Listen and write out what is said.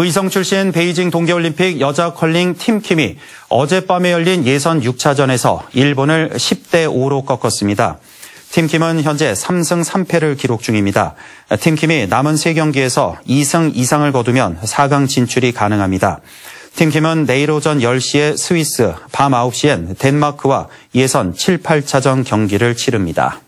의성 출신 베이징 동계올림픽 여자 컬링 팀킴이 어젯밤에 열린 예선 6차전에서 일본을 10대 5로 꺾었습니다. 팀킴은 현재 3승 3패를 기록 중입니다. 팀킴이 남은 3경기에서 2승 이상을 거두면 4강 진출이 가능합니다. 팀킴은 내일 오전 10시에 스위스, 밤 9시엔 덴마크와 예선 7, 8차전 경기를 치릅니다.